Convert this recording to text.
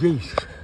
vez.